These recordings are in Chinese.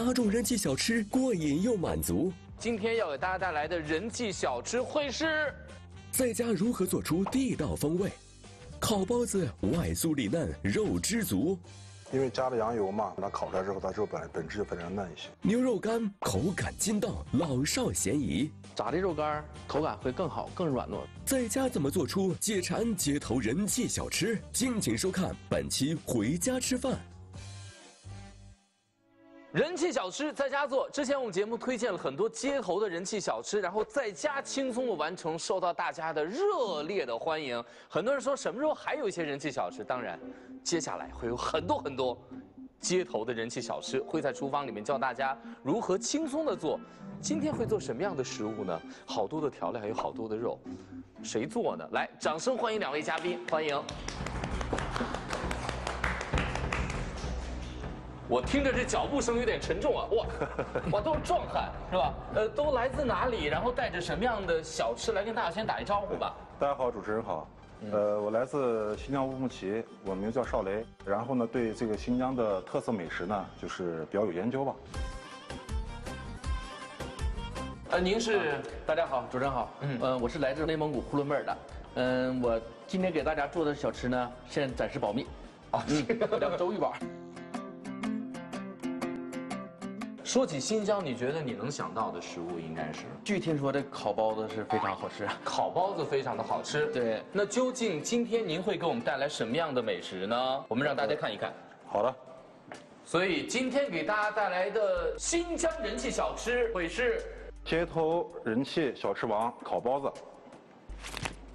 哪种人气小吃过瘾又满足？今天要给大家带来的人气小吃会是，在家如何做出地道风味？烤包子外酥里嫩，肉汁足。因为加了羊油嘛，它烤出来之后，它肉本本质就非常嫩一些。牛肉干口感筋道，老少咸宜。炸的肉干口感会更好，更软糯。在家怎么做出解馋街头人气小吃？敬请收看本期《回家吃饭》。人气小吃在家做。之前我们节目推荐了很多街头的人气小吃，然后在家轻松的完成，受到大家的热烈的欢迎。很多人说什么时候还有一些人气小吃？当然，接下来会有很多很多街头的人气小吃会在厨房里面教大家如何轻松的做。今天会做什么样的食物呢？好多的调料，还有好多的肉，谁做呢？来，掌声欢迎两位嘉宾，欢迎。我听着这脚步声有点沉重啊，哇，哇都是壮汉是吧？呃，都来自哪里？然后带着什么样的小吃来跟大家先打一招呼吧。大家好，主持人好。呃，我来自新疆乌鲁木齐，我名叫邵雷。然后呢，对这个新疆的特色美食呢，就是比较有研究吧。呃，您是？大家好，主持人好。嗯，呃，我是来自内蒙古呼伦贝尔的。嗯，我今天给大家做的小吃呢，先暂时保密。啊，两个周玉宝。说起新疆，你觉得你能想到的食物应该是？据听说，这烤包子是非常好吃。烤包子非常的好吃。对。那究竟今天您会给我们带来什么样的美食呢？我们让大家看一看。好的。所以今天给大家带来的新疆人气小吃会是街头人气小吃王烤包子。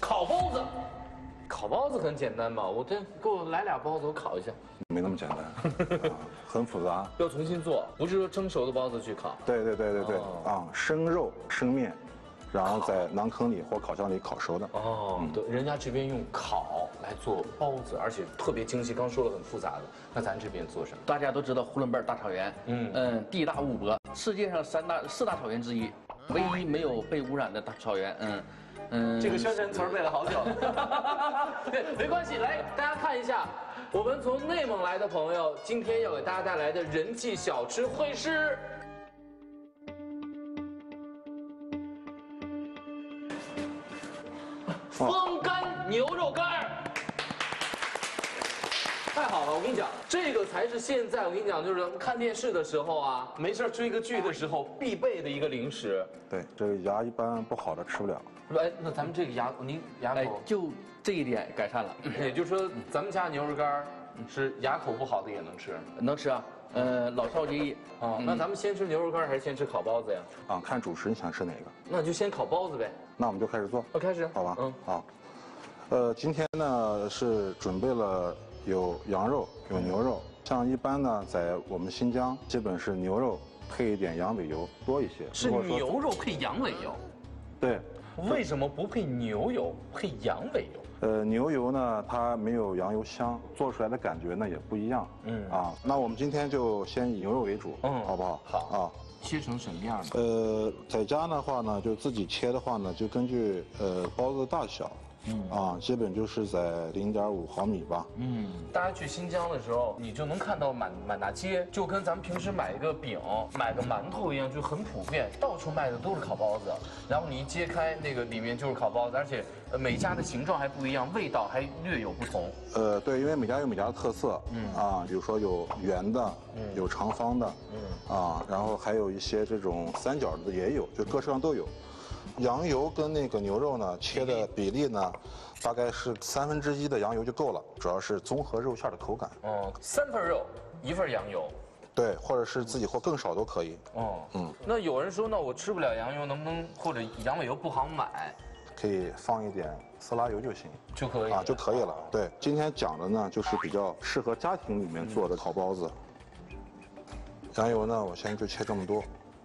烤包子。烤包子很简单嘛，我这给我来俩包子，我烤一下。没那么简单，很复杂。要重新做，不是说蒸熟的包子去烤。对对对对对，啊，生肉生面，然后在馕坑里或烤箱里烤熟的。哦，对，人家这边用烤来做包子，而且特别精细。刚说了很复杂的，那咱这边做什么？大家都知道呼伦贝尔大草原，嗯嗯，地大物博，世界上三大四大草原之一，唯一没有被污染的大草原，嗯。嗯，这个宣传词背了好久。对，没关系，来大家看一下，我们从内蒙来的朋友，今天要给大家带来的人气小吃会是？风干牛肉干太好了，我跟你讲，这个才是现在我跟你讲，就是看电视的时候啊，没事追个剧的时候必备的一个零食。对，这个牙一般不好的吃不了。哎，那咱们这个牙，您牙口就这一点改善了。也就是说，咱们家牛肉干是牙口不好的也能吃，能吃啊。呃，老少皆宜啊。那咱们先吃牛肉干还是先吃烤包子呀？啊，看主食你想吃哪个。那就先烤包子呗。那我们就开始做。我开始。好吧。嗯。好。呃，今天呢是准备了有羊肉，有牛肉。像一般呢，在我们新疆，基本是牛肉配一点羊尾油多一些。是牛肉配羊尾油。对。为什么不配牛油，配羊尾油？呃，牛油呢，它没有羊油香，做出来的感觉呢也不一样。嗯啊，那我们今天就先以牛肉为主，嗯，好不好？好啊。切成什么样的？呃，在家的话呢，就自己切的话呢，就根据呃包子的大小。嗯啊，基本就是在零点五毫米吧。嗯，大家去新疆的时候，你就能看到满满大街，就跟咱们平时买一个饼、买个馒头一样，就很普遍，到处卖的都是烤包子。然后你一揭开那个里面就是烤包子，而且每家的形状还不一样，味道还略有不同。呃，对，因为每家有每家的特色。嗯啊，比如说有圆的，嗯有长方的，嗯啊，然后还有一些这种三角的也有，就各式各样都有。羊油跟那个牛肉呢，切的比例呢，大概是三分之一的羊油就够了，主要是综合肉馅的口感。哦，三份肉，一份羊油，对，或者是自己或更少都可以。哦，嗯。那有人说，那我吃不了羊油，能不能或者羊尾油不好买？可以放一点色拉油就行，就可以啊，就可以了。对，今天讲的呢，就是比较适合家庭里面做的烤包子。羊油呢，我先就切这么多。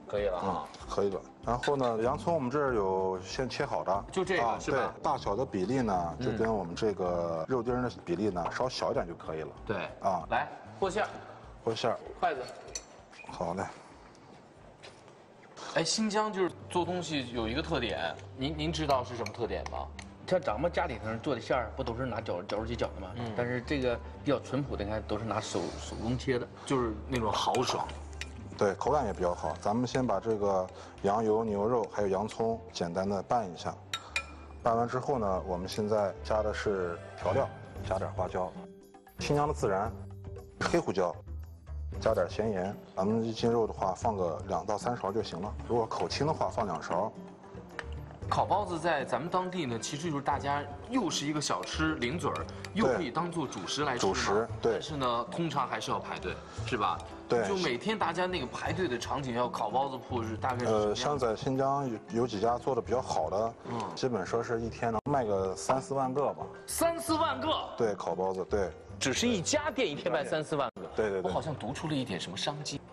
可以了啊，可以了。然后呢，洋葱我们这儿有先切好的，就这个是吧？大小的比例呢，就跟我们这个肉丁的比例呢，稍小一点就可以了。对，啊，来和馅儿，和馅儿，筷子。好嘞。哎，新疆就是做东西有一个特点，您您知道是什么特点吗？像咱们家里头做的馅儿，不都是拿绞绞肉机绞的吗？嗯。但是这个比较淳朴的，你看都是拿手手工切的，就是那种豪爽。对，口感也比较好。咱们先把这个羊油、牛肉还有洋葱简单的拌一下，拌完之后呢，我们现在加的是调料，加点花椒，新疆的孜然，黑胡椒，加点咸盐。咱们一斤肉的话，放个两到三勺就行了。如果口轻的话，放两勺。烤包子在咱们当地呢，其实就是大家又是一个小吃零嘴儿，又可以当做主食来吃主食对。但是呢，通常还是要排队，是吧？对就每天大家那个排队的场景，要烤包子铺是大概是呃，像在新疆有有几家做的比较好的，嗯。基本说是一天能卖个三四万个吧。三四万个，对，烤包子，对，只是一家店一天卖三四万个。对对对。我好像读出了一点什么商机。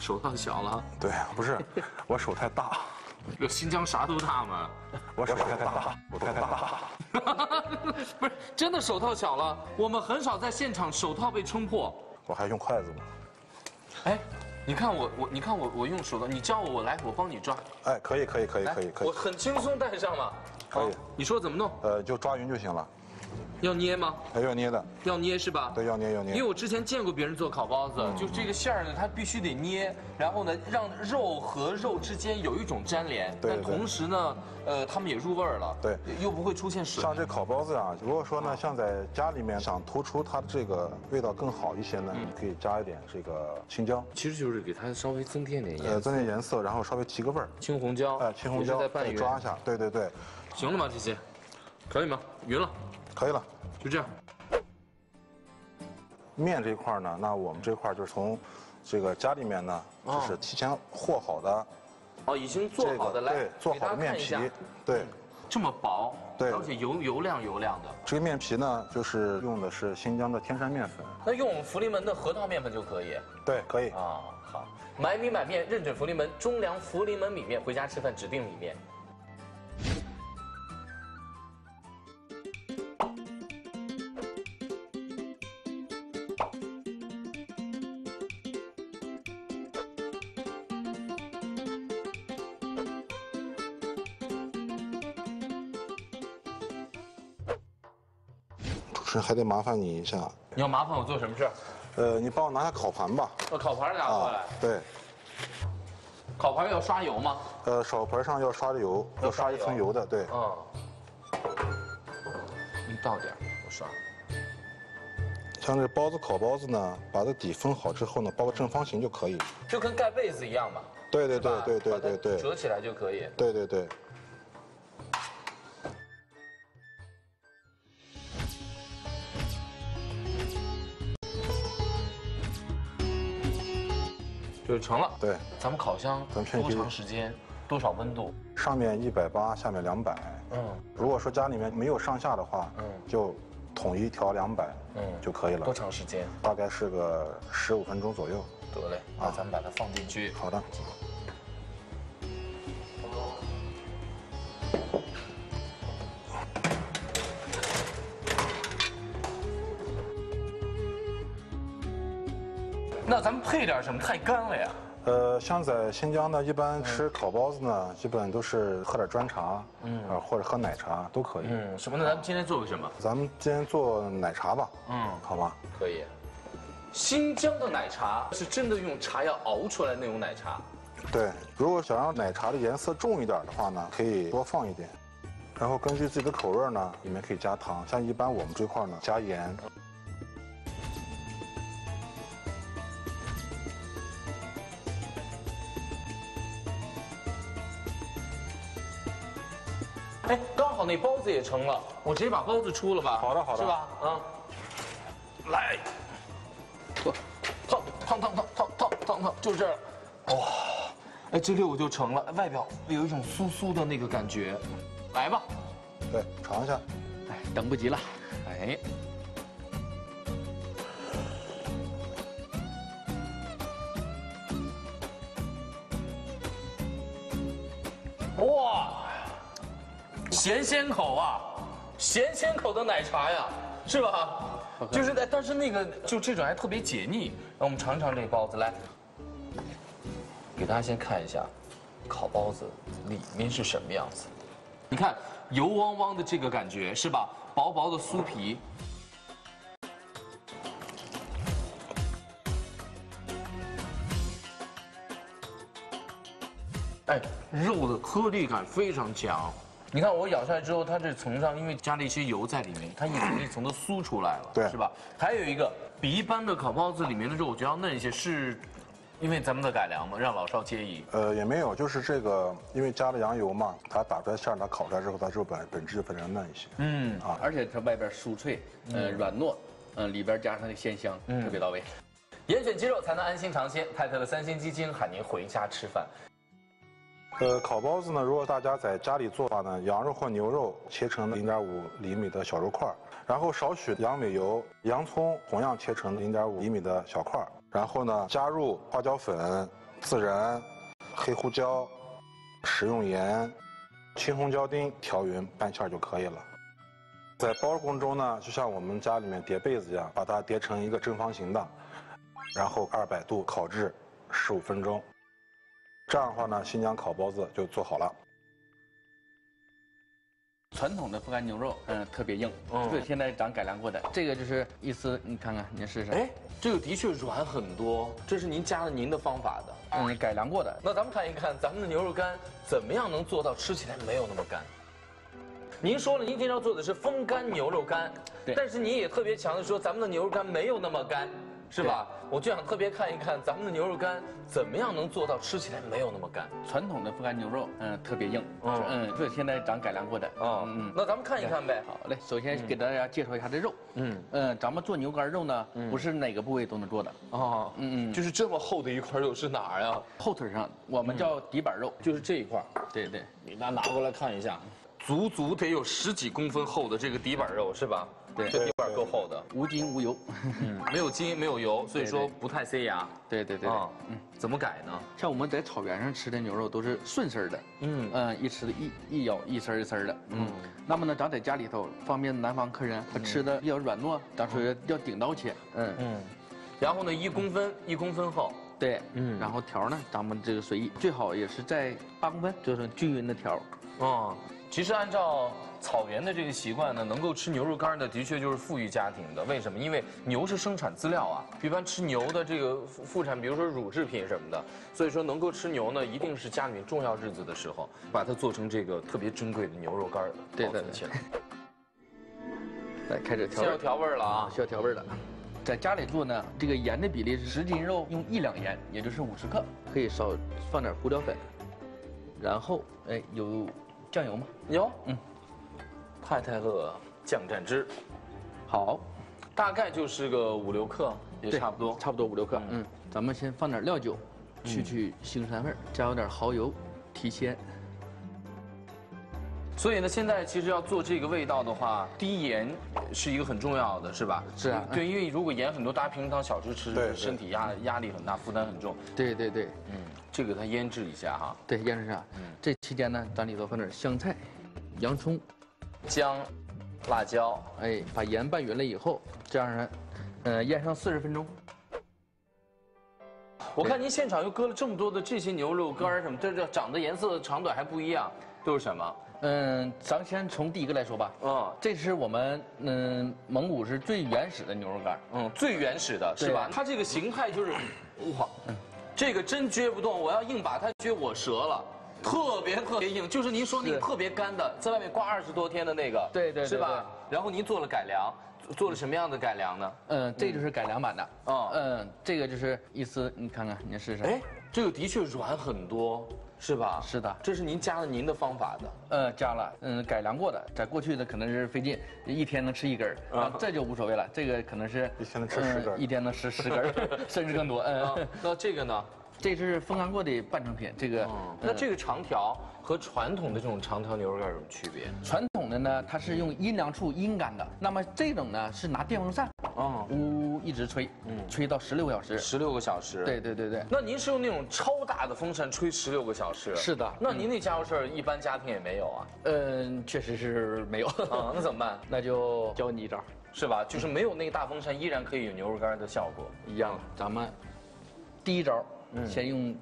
手套小了，对，不是，我手太大，有新疆啥都大嘛。我手太大，我手太大。不是，真的手套小了。我们很少在现场手套被撑破。我还用筷子吗？哎，你看我我你看我我用手套，你叫我我来，我帮你抓。哎，可以，可以，可以，可以，可以，我很轻松戴上嘛。可以你说怎么弄？呃，就抓匀就行了。要捏吗？还要捏的，要捏是吧？对，要捏要捏。因为我之前见过别人做烤包子，就这个馅儿呢，它必须得捏，然后呢，让肉和肉之间有一种粘连，但对对同时呢，呃，它们也入味儿了，对，又不会出现水。像这烤包子啊，如果说呢，像在家里面想突出它的这个味道更好一些呢，可以加一点这个青椒，其实就是给它稍微增添点颜呃，增添颜色，然后稍微提个味儿。青红椒，哎，青红椒再拌匀。再抓一下，对对对，行了吗？这些，可以吗？匀了，可以了。就这样。面这一块呢，那我们这块就是从这个家里面呢，哦就是提前和好的哦，已经做好的，来对，做好的面皮对。这么薄，对而且油油亮油亮的。这个面皮呢，就是用的是新疆的天山面粉。那用我们福临门的核桃面粉就可以对，可以。啊。好，买米买面认准福临门中粮福临门米面，回家吃饭指定米面。还得麻烦你一下，你要麻烦我做什么事儿？呃，你帮我拿下烤盘吧。把烤盘拿过来。啊，对，烤盘要刷油吗？呃，手盘上要刷的油，要刷一层油的，对。嗯。你倒点，我刷。像这包子烤包子呢，把这底封好之后呢，包个正方形就可以。就跟盖被子一样嘛。对对对对对对对折起来就可以。对对对。就成了。对，咱们烤箱多咱片皮长时间？多少温度？上面一百八，下面两百。嗯，如果说家里面没有上下的话，嗯就统一调两百，嗯就可以了多。长时间？大概是个十五分钟左右。得嘞，那咱们把它放进去。好的。那咱们配点什么？太干了呀。呃，像在新疆呢，一般吃烤包子呢，基本都是喝点砖茶，嗯，啊或者喝奶茶都可以。嗯，什么呢？咱们今天做个什么？咱们今天做奶茶吧，嗯，好吧？可以。新疆的奶茶是真的用茶叶熬出来那种奶茶。对，如果想让奶茶的颜色重一点的话呢，可以多放一点，然后根据自己的口味呢，里面可以加糖。像一般我们这块呢，加盐。哎，刚好那包子也成了，我直接把包子出了吧。好的好的是吧？啊，来，烫烫烫烫烫烫烫烫，就这儿。哇，哎，这六个就成了，外表有一种酥酥的那个感觉。来吧，对，尝一下。哎，等不及了。哎，鲜口啊，咸鲜口的奶茶呀，是吧？就是在，但是那个就这种还特别解腻。让我们尝一尝这个包子，来，给大家先看一下，烤包子里面是什么样子。你看，油汪汪的这个感觉是吧？薄薄的酥皮。哎，肉的颗粒感非常强。你看我咬下来之后，它这层上因为加了一些油在里面，它一层一层的酥出来了，对是吧？还有一个比一般的烤包子里面的肉，我觉得要嫩一些，是因为咱们的改良吗？让老少皆宜。呃，也没有，就是这个，因为加了羊油嘛，它打出来馅儿，它烤出来之后，它肉本本质就非常嫩一些。嗯啊，而且它外边酥脆，呃，软糯，嗯，里边加上那鲜香，特别到位。严选鸡肉才能安心尝鲜。泰特的三鲜鸡精喊您回家吃饭。呃，烤包子呢，如果大家在家里做的话呢，羊肉或牛肉切成零点五厘米的小肉块儿，然后少许羊尾油，洋葱同样切成零点五厘米的小块儿，然后呢，加入花椒粉、孜然、黑胡椒、食用盐、青红椒丁调匀拌馅儿就可以了。在包工中呢，就像我们家里面叠被子一样，把它叠成一个正方形的，然后二百度烤制十五分钟。这样的话呢，新疆烤包子就做好了。传统的风干牛肉，嗯，特别硬，嗯这个现在咱改良过的，这个就是一丝，你看看，你试试，哎，这个的确软很多，这是您加了您的方法的。嗯，改良过的，那咱们看一看咱们的牛肉干怎么样能做到吃起来没有那么干。您说了，您经常做的是风干牛肉干，对但是您也特别强调说咱们的牛肉干没有那么干，是吧？我就想特别看一看咱们的牛肉干怎么样能做到吃起来没有那么干。传统的风干牛肉，嗯，特别硬，嗯。嗯，这现在咱改良过的，哦，嗯那咱们看一看呗。好嘞，首先给大家介绍一下这肉，嗯，嗯，咱们做牛肝肉呢，不是哪个部位都能做的，哦，嗯嗯，就是这么厚的一块肉是哪儿呀？后腿上我们叫底板肉，就是这一块。对对，你拿拿过来看一下，足足得有十几公分厚的这个底板肉是吧？对这底板够厚的，无筋无油，嗯，没有筋没有油，所以说不太塞牙。对对对，啊嗯，怎么改呢？像我们在草原上吃的牛肉都是顺丝儿的，嗯嗯，一吃的一一咬一丝儿一丝儿的，嗯。那么呢，咱在家里头方便南方客人，他吃的比较软糯，咱说要顶刀切，嗯，嗯，然后呢，一公分一公分厚，对，嗯然后条呢，咱们这个随意，最好也是在八公分，就是均匀的条。嗯，其实按照草原的这个习惯呢，能够吃牛肉干的的确就是富裕家庭的。为什么？因为牛是生产资料啊，一般吃牛的这个副副产，比如说乳制品什么的，所以说能够吃牛呢，一定是家里面重要日子的时候，把它做成这个特别珍贵的牛肉干儿对对起来。来，开始调味儿，先要调味了啊，需要调味儿的。在家里做呢，这个盐的比例是十斤肉用一两盐，也就是五十克，可以少放点胡椒粉，然后哎有酱油吗？有，嗯，太太乐酱蘸汁，好，大概就是个五六克，也差不多。差不多五六克。嗯，咱们先放点料酒，去去腥膻味儿，加入点蚝油，提鲜。所以呢，现在其实要做这个味道的话，低盐是一个很重要的，是吧？是啊对，因为如果盐很多，大家平常小吃吃，对对身体压压力很大，负担很重。对对对嗯，这个它腌制一下哈，对，腌制一下。嗯。这期间呢，咱里头放点香菜、洋葱，姜、辣椒，哎，把盐拌匀了以后，这样呢，呃，腌上四十分钟。我看您现场又搁了这么多的这些牛肉干什么，这这长得颜色长短还不一样，都是什么？嗯，咱先从第一个来说吧。嗯这是我们嗯蒙古是最原始的牛肉干，嗯，最原始的是吧？它这个形态就是，哇，这个真撅不动，我要硬把它撅我折了。特别特别硬，就是您说那个特别干的，在外面挂二十多天的那个，对对对是吧？然后您做了改良，做了什么样的改良呢？嗯，这就是改良版的。嗯嗯，这个就是一丝，你看看，你试试。哎，这个的确软很多，是吧？是的这是您加了您的方法的。呃，加了，嗯，改良过的，在过去的可能是费劲，一天能吃一根儿，啊，这就无所谓了，这个可能是一天能吃十根一天能吃十根儿，甚至更多。啊嗯，，那这个呢？这是风干过的半成品，这个嗯，那这个长条和传统的这种长条牛肉干有什么区别？传统的呢，它是用阴凉处阴干的，那么这种呢是拿电风扇，哦，呜一直吹，嗯吹到十六个小时。十六个小时。对。对对对，那您是用那种超大的风扇吹十六个小时？是的那您那家伙事儿一般家庭也没有啊？嗯，确实是没有。啊，那怎么办？那就教你一招，是吧？就是没有那个大风扇，依然可以有牛肉干的效果。一样的。咱们第一招，先用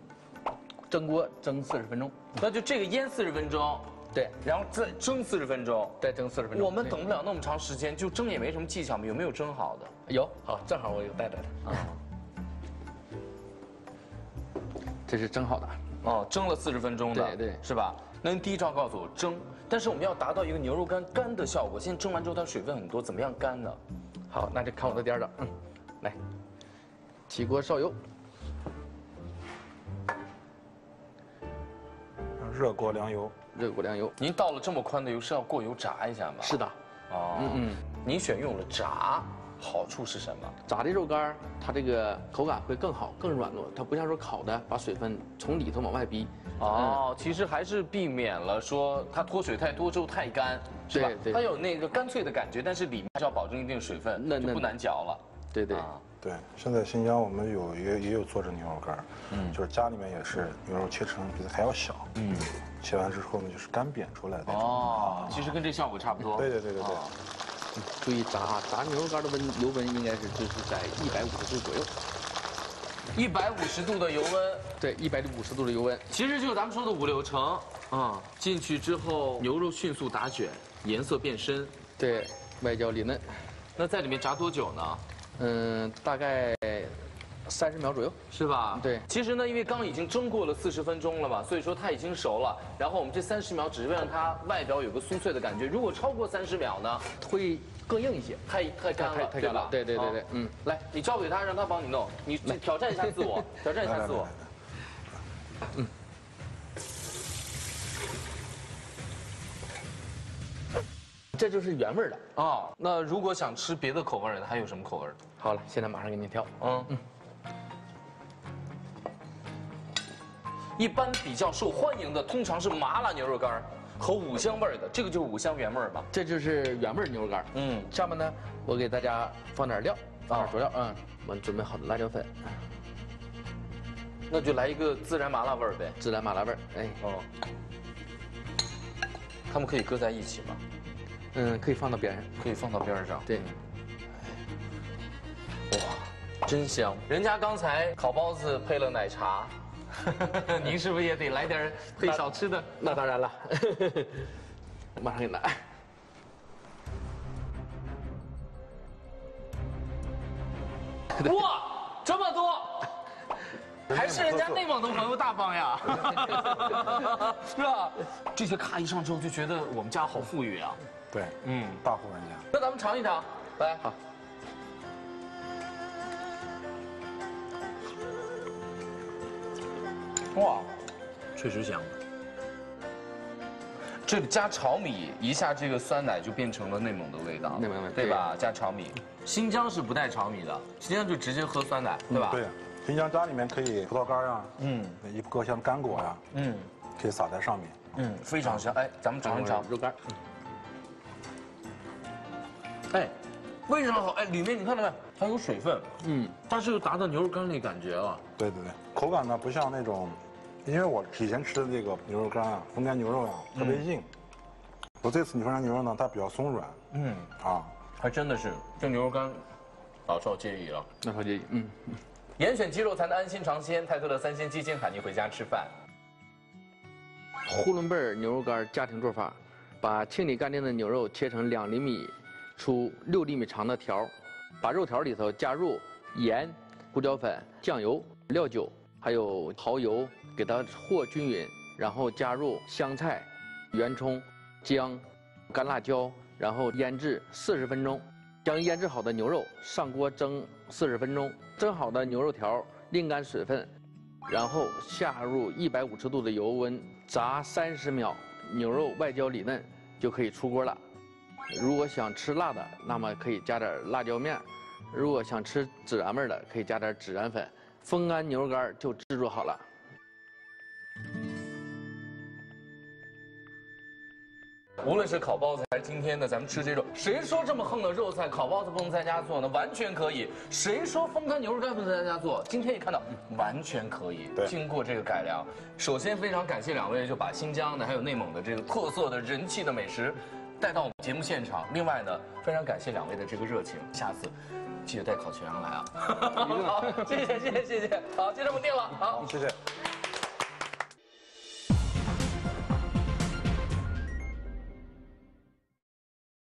蒸锅蒸四十分钟。那就这个腌四十分钟，对，然后再蒸四十分钟。再蒸四十分钟。我们等不了那么长时间，就蒸也没什么技巧嘛，有没有蒸好的？有好，正好我有带来的啊。这是蒸好的，哦，蒸了四十分钟的，对对是吧？那您第一招告诉我蒸，但是我们要达到一个牛肉干干的效果。现在蒸完之后它水分很多，怎么样干呢？好，那就看我的颠儿了。嗯，来，起锅烧油，热锅凉油，热锅凉油。您倒了这么宽的油是要过油炸一下吗？是的，哦，嗯嗯，您选用了炸，好处是什么？炸的肉干儿它这个口感会更好，更软糯。它不像说烤的，把水分从里头往外逼。哦，其实还是避免了说它脱水太多之后太干，是吧对？对它有那个干脆的感觉，但是里面是要保证一定水分，嫩嫩就不难嚼了。对对，啊对，现在新疆我们有也也有做这牛肉干，嗯，就是家里面也是牛肉切成比它还要小，嗯，切完之后呢就是干煸出来的。哦，其实跟这效果差不多。对对对对对，哦注意炸啊！炸牛肉干的温油温应该是就是在一百五十度左右。一百五十度的油温，对，一百五十度的油温。其实就是咱们说的五六成啊。进去之后，牛肉迅速打卷，颜色变深。对，外焦里嫩。那在里面炸多久呢？嗯，大概三十秒左右。是吧？对其实呢，因为刚已经蒸过了四十分钟了嘛，所以说它已经熟了。然后我们这三十秒只是为了让它外表有个酥脆的感觉。如果超过三十秒呢，会更硬一些。太太干了，太太干了吧对对对对啊嗯来，你交给他，让他帮你弄。你挑战一下自我，挑战一下自我。这就是原味儿的。啊，那如果想吃别的口味儿的，还有什么口味儿的？好了，现在马上给您挑。嗯嗯。一般比较受欢迎的通常是麻辣牛肉干儿和五香味儿的，这个就是五香原味儿吧？这就是原味儿牛肉干。嗯，下面呢，我给大家放点料，放点佐料。嗯，我们准备好的辣椒粉，那就来一个孜然麻辣味儿呗。孜然麻辣味儿。哎，哦。他们可以搁在一起吗？嗯，可以放到边上。可以放到边儿上。对，哇，真香！人家刚才烤包子配了奶茶，您是不是也得来点配小吃的？那当然了。马上给你拿。哇，这么多！还是人家内蒙的朋友大方呀，是吧？这些咔一上之后就觉得我们家好富裕啊。对，嗯，大户人家。那咱们尝一尝，来，好。哇，确实香。这个加炒米，一下这个酸奶就变成了内蒙的味道，内蒙味对吧？加炒米，新疆是不带炒米的，新疆就直接喝酸奶，对吧？对，新疆家里面可以葡萄干呀，嗯一个像干果呀，嗯可以撒在上面。嗯，非常香。哎，咱们尝一尝。肉干。哎，为什么好。哎，里面你看到没？它有水分，嗯，但是又达到牛肉干那感觉了。对对对，口感呢不像那种，因为我以前吃的这个牛肉干啊，红干牛肉啊、特别硬。我这次你说这牛肉呢，它比较松软嗯，啊，还真的是这牛肉干，老少皆宜了。那好介意。嗯。严选鸡肉才能安心尝鲜，泰特的三鲜鸡精喊你回家吃饭。呼伦贝尔牛肉干家庭做法：把清理干净的牛肉切成两厘米出、六厘米长的条，把肉条里头加入盐、胡椒粉、酱油、料酒，还有蚝油，给它和均匀，然后加入香菜、圆葱、姜、干辣椒，然后腌制四十分钟。将腌制好的牛肉上锅蒸四十分钟，蒸好的牛肉条沥干水分，然后下入一百五十度的油温炸三十秒，牛肉外焦里嫩就可以出锅了。如果想吃辣的，那么可以加点辣椒面儿；如果想吃孜然味儿的，可以加点孜然粉。风干牛肉干就制作好了。无论是烤包子还是今天的咱们吃这种，谁说这么横的肉菜烤包子不能在家做呢？完全可以。谁说风干牛肉干不能在家做？今天一看到，完全可以。对经过这个改良，首先非常感谢两位，就把新疆的还有内蒙的这个特色的人气的美食带到我们节目现场。另外呢，非常感谢两位的这个热情，下次记得带烤全羊来啊！好，谢谢谢谢谢谢，好，就这么定了，好，谢谢。